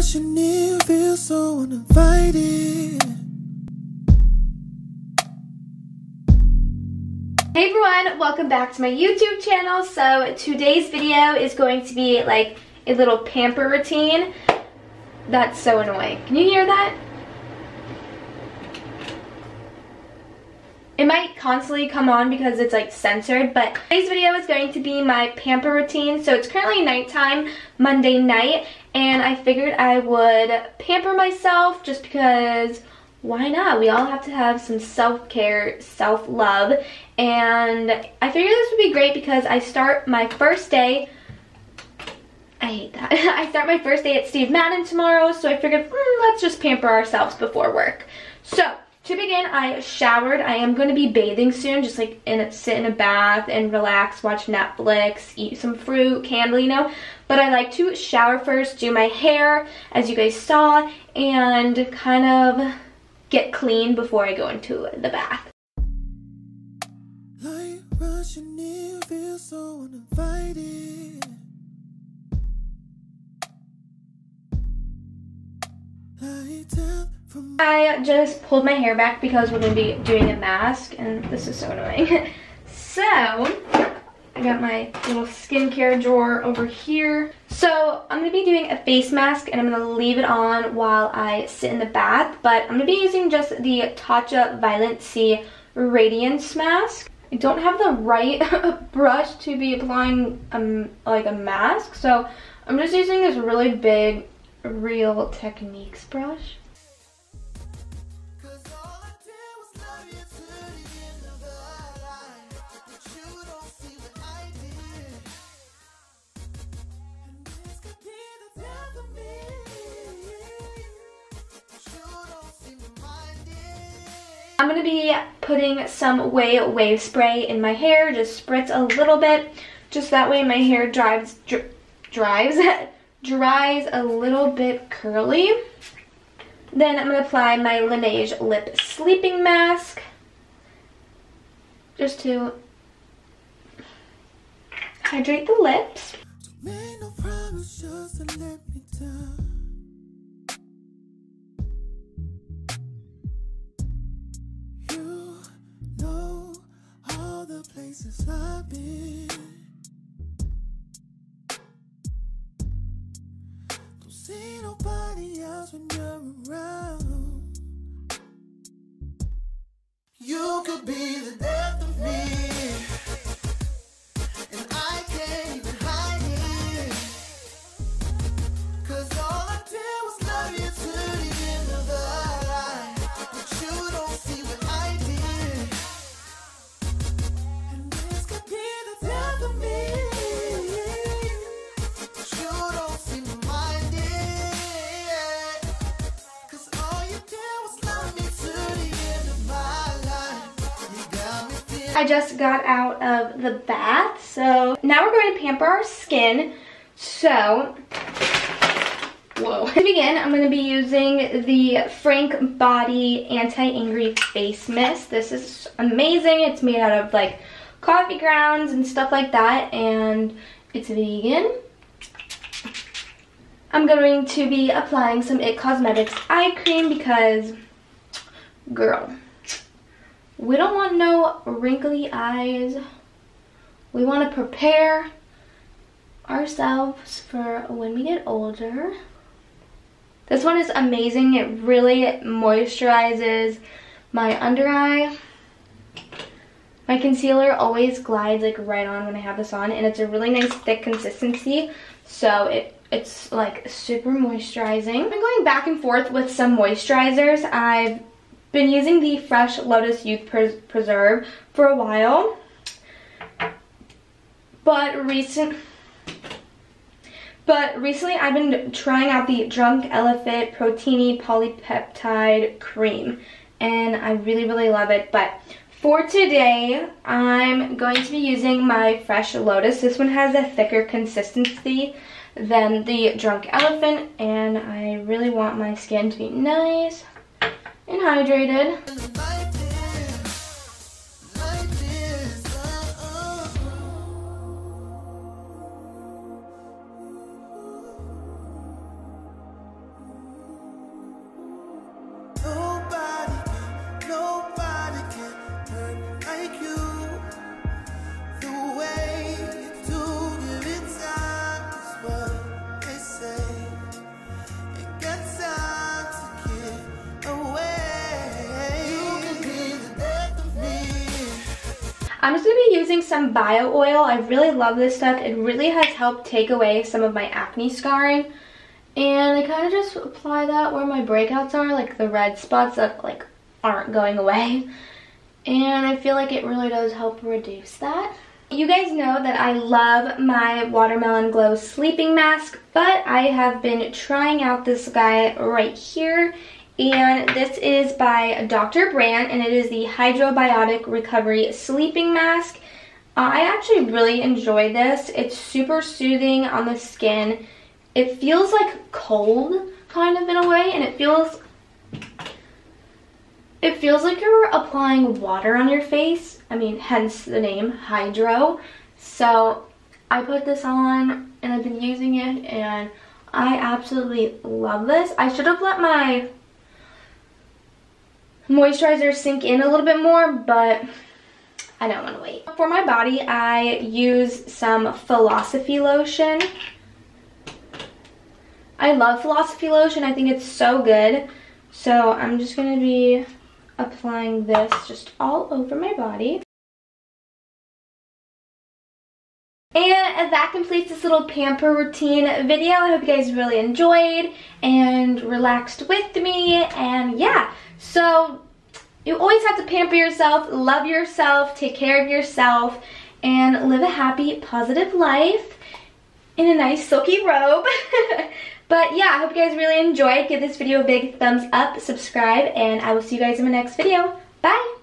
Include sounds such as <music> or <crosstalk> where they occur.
rushing in, feel so uninvited. Hey everyone, welcome back to my YouTube channel. So today's video is going to be like a little pamper routine. That's so annoying. Can you hear that? It might constantly come on because it's like censored, but today's video is going to be my pamper routine. So it's currently nighttime, Monday night, and I figured I would pamper myself just because why not? We all have to have some self-care, self-love, and I figured this would be great because I start my first day, I hate that, <laughs> I start my first day at Steve Madden tomorrow, so I figured, mm, let's just pamper ourselves before work. So, to begin, I showered. I am going to be bathing soon, just like in sit in a bath and relax, watch Netflix, eat some fruit, candle, you know. But I like to shower first, do my hair, as you guys saw, and kind of get clean before I go into the bath. Light I just pulled my hair back because we're going to be doing a mask, and this is so annoying. <laughs> so, I got my little skincare drawer over here. So, I'm going to be doing a face mask, and I'm going to leave it on while I sit in the bath, but I'm going to be using just the Tatcha Violet C Radiance Mask. I don't have the right <laughs> brush to be applying um, like a mask, so I'm just using this really big Real Techniques brush. I'm going to be putting some Way Wave Spray in my hair, just spritz a little bit, just that way my hair drives, dr dries, <laughs> dries a little bit curly. Then I'm going to apply my Laneige Lip Sleeping Mask, just to hydrate the lips. See nobody else when you're around. You could be the death of me. I just got out of the bath, so now we're going to pamper our skin. So, whoa. <laughs> To begin, I'm going to be using the Frank Body Anti-Angry Face Mist. This is amazing. It's made out of like coffee grounds and stuff like that, and it's vegan. I'm going to be applying some IT Cosmetics eye cream because, girl, we don't want no wrinkly eyes. We want to prepare ourselves for when we get older. This one is amazing. It really moisturizes my under eye. My concealer always glides like right on when I have this on and it's a really nice thick consistency. So it it's like super moisturizing. I've been going back and forth with some moisturizers. I've been using the Fresh Lotus Youth Pres Preserve for a while. But recent but recently I've been trying out the Drunk Elephant Protini Polypeptide Cream and I really really love it. But for today I'm going to be using my Fresh Lotus. This one has a thicker consistency than the Drunk Elephant and I really want my skin to be nice and hydrated. I'm just going to be using some bio oil. I really love this stuff. It really has helped take away some of my acne scarring. And I kind of just apply that where my breakouts are, like the red spots that like aren't going away. And I feel like it really does help reduce that. You guys know that I love my Watermelon Glow sleeping mask, but I have been trying out this guy right here. And this is by Dr. Brandt, and it is the Hydrobiotic Recovery Sleeping Mask. Uh, I actually really enjoy this. It's super soothing on the skin. It feels like cold, kind of in a way, and it feels it feels like you're applying water on your face. I mean, hence the name Hydro. So I put this on and I've been using it and I absolutely love this. I should have let my moisturizer sink in a little bit more, but I don't want to wait. For my body, I use some Philosophy lotion. I love Philosophy lotion. I think it's so good. So I'm just going to be applying this just all over my body. And that completes this little pamper routine video. I hope you guys really enjoyed and relaxed with me. And yeah, so you always have to pamper yourself, love yourself, take care of yourself, and live a happy, positive life in a nice silky robe. <laughs> But yeah, I hope you guys really enjoyed. Give this video a big thumbs up, subscribe, and I will see you guys in my next video. Bye!